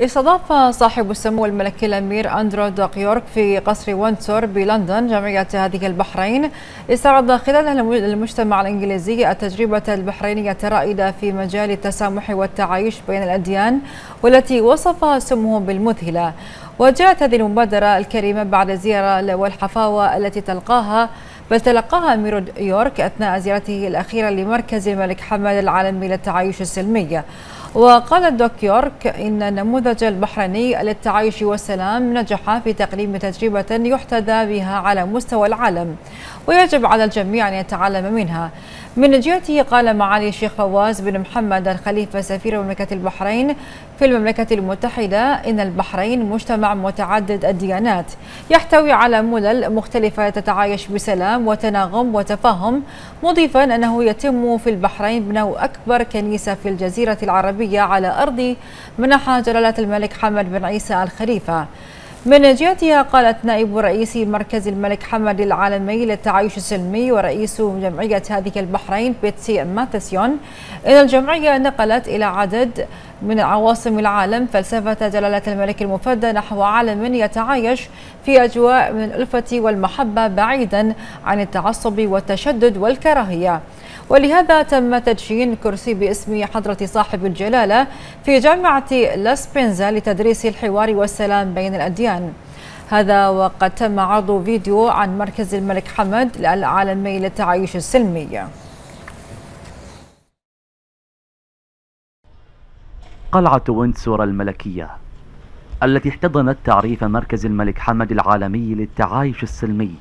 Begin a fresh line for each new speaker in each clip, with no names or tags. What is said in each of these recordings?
استضاف صاحب السمو الملكي الأمير أندرو دوق يورك في قصر وينسور بلندن جمعية هذه البحرين. استعرض خلالها المجتمع الإنجليزي التجربة البحرينية الرائدة في مجال التسامح والتعايش بين الأديان والتي وصفها سموه بالمذهلة. وجاءت هذه المبادرة الكريمة بعد الزيارة والحفاوة التي تلقاها بل تلقاها أمير يورك أثناء زيارته الأخيرة لمركز الملك حمد العالمي للتعايش السلمي وقال دوك يورك إن النموذج البحريني للتعايش والسلام نجح في تقديم تجربة يحتذى بها على مستوى العالم ويجب على الجميع أن يتعلم منها. من جهته قال معالي الشيخ فواز بن محمد الخليفة سفير مملكة البحرين في المملكة المتحدة إن البحرين مجتمع متعدد الديانات. يحتوي على ملل مختلفة تتعايش بسلام وتناغم وتفاهم مضيفا أنه يتم في البحرين بناء أكبر كنيسة في الجزيرة العربية على أرض منح جلالة الملك حمد بن عيسى الخليفة. من جهتها قالت نائب رئيس مركز الملك حمد العالمي للتعايش السلمي ورئيس جمعية هذه البحرين بيتسي ماثسيون إن الجمعية نقلت إلى عدد من عواصم العالم فلسفة جلالة الملك المفدى نحو عالم يتعايش في أجواء من الألفة والمحبة بعيدا عن التعصب والتشدد والكراهية. ولهذا تم تدشين كرسي باسم حضرة صاحب الجلالة في جامعة لاسبينزا لتدريس الحوار والسلام بين الأديان. هذا وقد تم عرض فيديو عن مركز الملك حمد العالمي للتعايش السلمي.
قلعة ويندسور الملكية التي احتضنت تعريف مركز الملك حمد العالمي للتعايش السلمي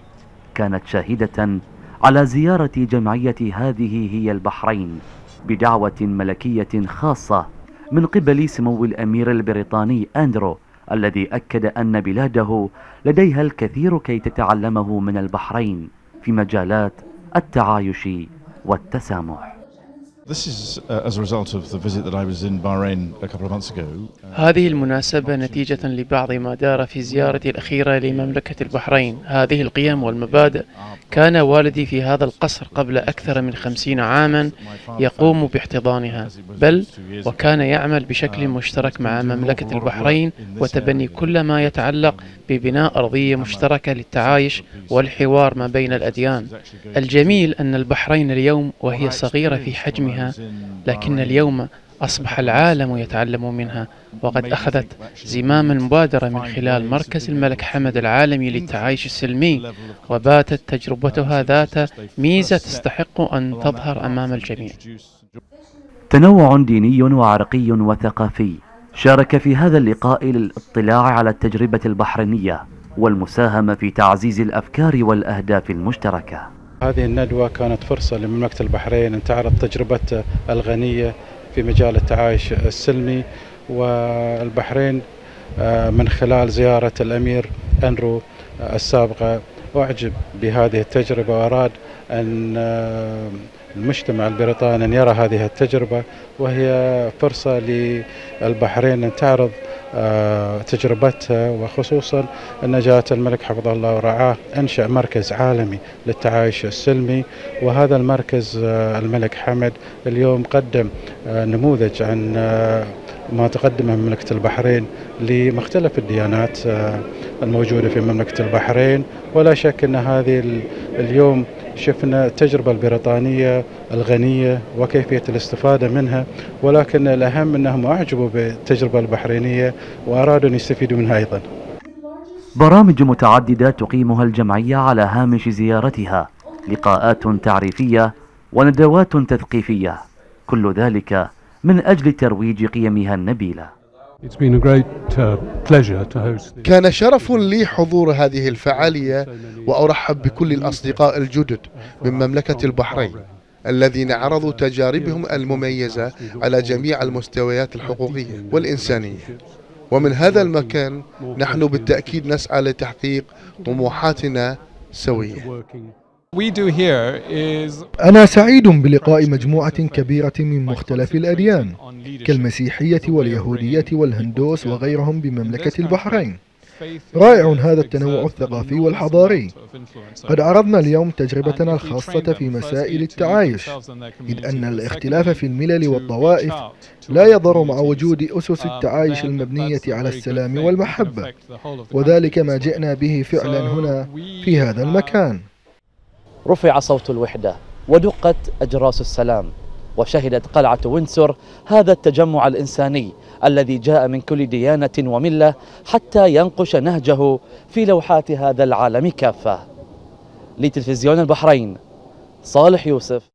كانت شاهدة على زيارة جمعية هذه هي البحرين بدعوة ملكية خاصة من قبل سمو الأمير البريطاني أندرو الذي أكد أن بلاده لديها الكثير كي تتعلمه من البحرين في مجالات التعايش والتسامح.
This is uh, as a result of the visit that I was in Bahrain a couple of months ago.
هذه المناسبة نتيجة لبعض ما دار في زيارتي الأخيرة لمملكة البحرين. هذه القيم والمبادئ. كان والدي في هذا القصر قبل أكثر من خمسين عاما يقوم باحتضانها. بل وكان يعمل بشكل مشترك مع مملكة البحرين وتبني كل ما يتعلق ببناء أرضية مشتركة للتعايش والحوار ما بين الأديان. الجميل أن البحرين اليوم وهي صغيرة في حجمها لكن اليوم أصبح العالم يتعلم منها. وقد أخذت زمام المبادرة من خلال مركز الملك حمد العالمي للتعايش السلمي وباتت تجربتها ذات ميزة تستحق أن تظهر أمام الجميع.
تنوع ديني وعرقي وثقافي شارك في هذا اللقاء للاطلاع على التجربة البحرينية والمساهمة في تعزيز الأفكار والأهداف المشتركة.
هذه الندوة كانت فرصة لمملكة البحرين أن تعرض تجربتها الغنية في مجال التعايش السلمي والبحرين آه، من خلال زيارة الأمير أنرو السابقة. أعجب بهذه التجربة وأراد أن آه، المجتمع البريطاني أن يرى هذه التجربة وهي فرصة للبحرين أن تعرض آه، تجربتها وخصوصا أن جاءة الملك حفظه الله ورعاه أنشأ مركز عالمي للتعايش السلمي وهذا المركز آه، الملك حمد اليوم قدم آه، نموذج عن ما تقدمه مملكة البحرين لمختلف الديانات الموجودة في مملكة البحرين. ولا شك أن هذه اليوم شفنا التجربة البريطانية الغنية وكيفية الاستفادة منها ولكن الأهم أنهم أعجبوا بالتجربة البحرينية وأرادوا أن يستفيدوا منها أيضا.
برامج متعددة تقيمها الجمعية على هامش زيارتها. لقاءات تعريفية وندوات تثقيفية. كل ذلك من أجل ترويج قيمها النبيلة.
Uh,
كان شرف لي حضور هذه الفعالية وأرحب بكل الأصدقاء الجدد من مملكة البحرين الذين عرضوا تجاربهم المميزة على جميع المستويات الحقوقية والإنسانية. ومن هذا المكان نحن بالتأكيد نسعى لتحقيق طموحاتنا سوية
أنا سعيد بلقاء مجموعة كبيرة من مختلف الأديان كالمسيحية واليهودية والهندوس وغيرهم بمملكة البحرين. رائع هذا التنوع الثقافي والحضاري. قد عرضنا اليوم تجربتنا الخاصة في مسائل التعايش إذ أن الاختلاف في الملل والطوائف لا يضر مع وجود أسس التعايش المبنية على السلام والمحبة وذلك ما جئنا به فعلا هنا في هذا المكان.
رفع صوت الوحدة ودقت أجراس السلام وشهدت قلعة وينسور هذا التجمع الإنساني الذي جاء من كل ديانة وملة حتى ينقش نهجه في لوحات هذا العالم كافة. لتلفزيون البحرين صالح يوسف.